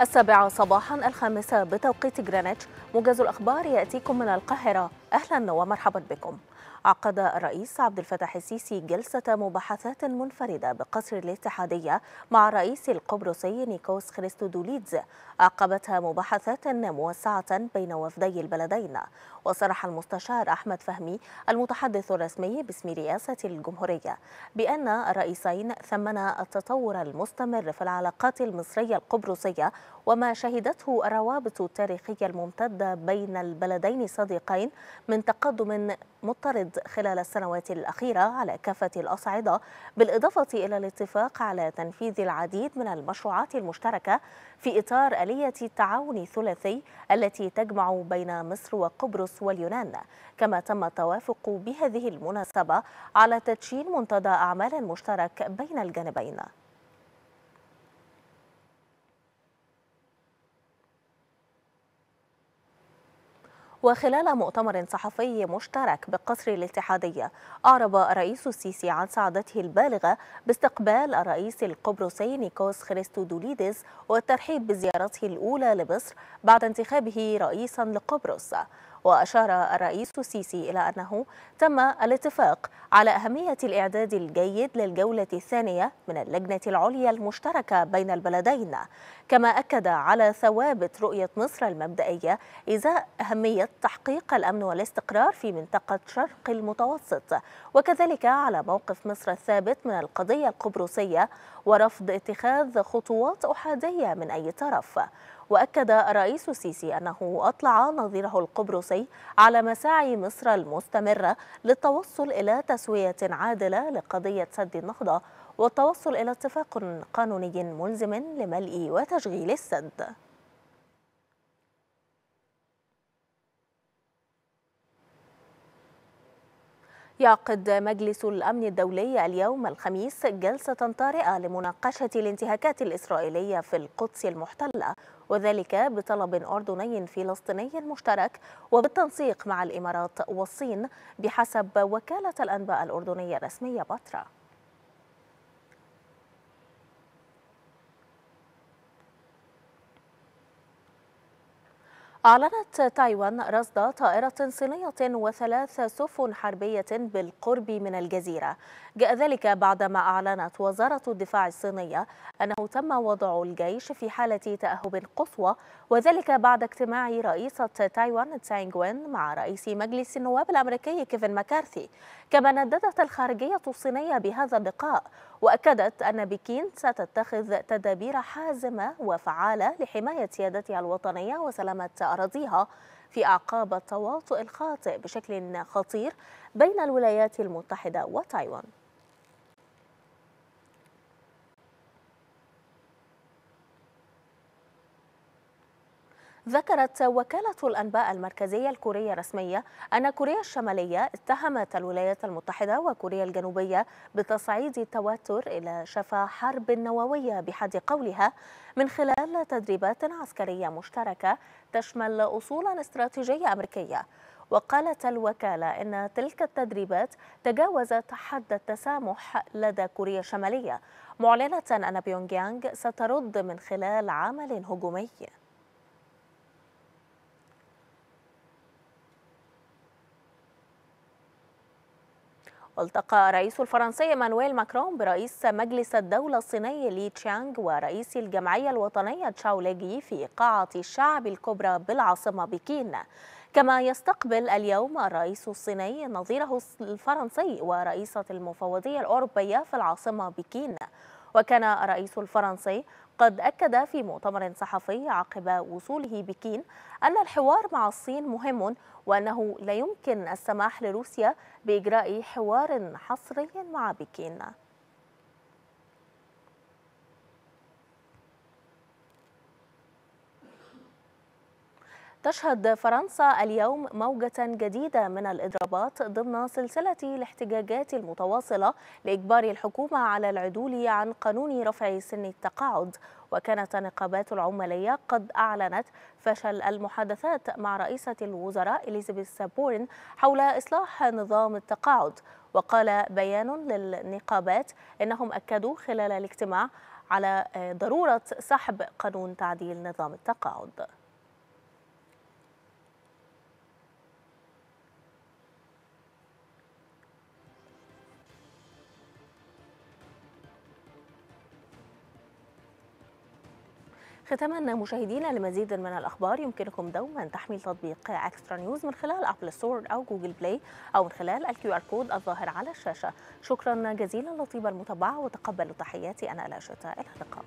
السابعة صباحا الخامسة بتوقيت جرينتش. موجز الأخبار يأتيكم من القاهرة. أهلا ومرحبا بكم. عقد الرئيس عبد الفتاح السيسي جلسة مباحثات منفردة بقصر الاتحادية مع الرئيس القبرصي نيكوس خريستودوليدز عقبتها مباحثات موسعة بين وفدي البلدين. وصرح المستشار أحمد فهمي المتحدث الرسمي باسم رئاسة الجمهورية بأن الرئيسين ثمنا التطور المستمر في العلاقات المصرية القبرصية وما شهدته الروابط التاريخية الممتدة بين البلدين الصديقين من تقدم مضطرد. خلال السنوات الأخيرة على كافة الأصعدة بالإضافة إلى الاتفاق على تنفيذ العديد من المشروعات المشتركة في إطار آلية التعاون الثلاثي التي تجمع بين مصر وقبرص واليونان. كما تم التوافق بهذه المناسبة على تدشين منتدى أعمال مشترك بين الجانبين. وخلال مؤتمر صحفي مشترك بقصر الاتحادية أعرب الرئيس السيسي عن سعادته البالغة باستقبال الرئيس القبرصي نيكوس خريستودوليدس والترحيب بزيارته الأولى لمصر بعد انتخابه رئيسا لقبرص. وأشار الرئيس السيسي إلى أنه تم الاتفاق على أهمية الإعداد الجيد للجولة الثانية من اللجنة العليا المشتركة بين البلدين. كما أكد على ثوابت رؤية مصر المبدئية إزاء أهمية تحقيق الأمن والاستقرار في منطقة شرق المتوسط وكذلك على موقف مصر الثابت من القضية القبرصية ورفض اتخاذ خطوات أحادية من أي طرف. وأكد الرئيس السيسي أنه أطلع نظيره القبرصي على مساعي مصر المستمرة للتوصل إلى تسوية عادلة لقضية سد النهضة والتوصل إلى اتفاق قانوني ملزم لملء وتشغيل السد. يعقد مجلس الأمن الدولي اليوم الخميس جلسة طارئة لمناقشة الانتهاكات الإسرائيلية في القدس المحتلة وذلك بطلب أردني فلسطيني مشترك وبالتنسيق مع الإمارات والصين بحسب وكالة الأنباء الأردنية الرسمية باترا. أعلنت تايوان رصد طائرة صينية وثلاث سفن حربية بالقرب من الجزيرة. جاء ذلك بعدما أعلنت وزارة الدفاع الصينية أنه تم وضع الجيش في حالة تأهب قصوى وذلك بعد اجتماع رئيسة تايوان تسانغوين مع رئيس مجلس النواب الأمريكي كيفن مكارثي كما نددت الخارجية الصينية بهذا اللقاء وأكدت أن بكين ستتخذ تدابير حازمة وفعالة لحماية سيادتها الوطنية وسلامة أراضيها في أعقاب التواطؤ الخاطئ بشكل خطير بين الولايات المتحدة وتايوان. ذكرت وكالة الأنباء المركزية الكورية الرسمية أن كوريا الشمالية اتهمت الولايات المتحدة وكوريا الجنوبية بتصعيد التوتر إلى شفا حرب نووية بحد قولها من خلال تدريبات عسكرية مشتركة تشمل أصولا استراتيجية أمريكية. وقالت الوكالة أن تلك التدريبات تجاوزت حد التسامح لدى كوريا الشمالية معلنة أن بيونغ يانغ سترد من خلال عمل هجومي. والتقى الرئيس الفرنسي مانويل ماكرون برئيس مجلس الدولة الصيني لي تشانغ ورئيس الجمعية الوطنية تشاو ليجي في قاعة الشعب الكبرى بالعاصمة بكين. كما يستقبل اليوم الرئيس الصيني نظيره الفرنسي ورئيسة المفوضية الأوروبية في العاصمة بكين. وكان الرئيس الفرنسي قد أكد في مؤتمر صحفي عقب وصوله بكين أن الحوار مع الصين مهم وأنه لا يمكن السماح لروسيا بإجراء حوار حصري مع بكين. تشهد فرنسا اليوم موجة جديدة من الإضرابات ضمن سلسلة الاحتجاجات المتواصلة لإجبار الحكومة على العدول عن قانون رفع سن التقاعد. وكانت النقابات العمالية قد أعلنت فشل المحادثات مع رئيسة الوزراء إليزابيث سابورن حول إصلاح نظام التقاعد. وقال بيان للنقابات إنهم أكدوا خلال الاجتماع على ضرورة سحب قانون تعديل نظام التقاعد. ختاما مشاهدينا لمزيد من الأخبار يمكنكم دوما تحميل تطبيق اكسترا نيوز من خلال Apple Store أو Google Play أو من خلال ال QR code الظاهر على الشاشة. شكرا جزيلا لطيب المتابعة وتقبلوا تحياتي أنا آلاء شتا إلى اللقاء.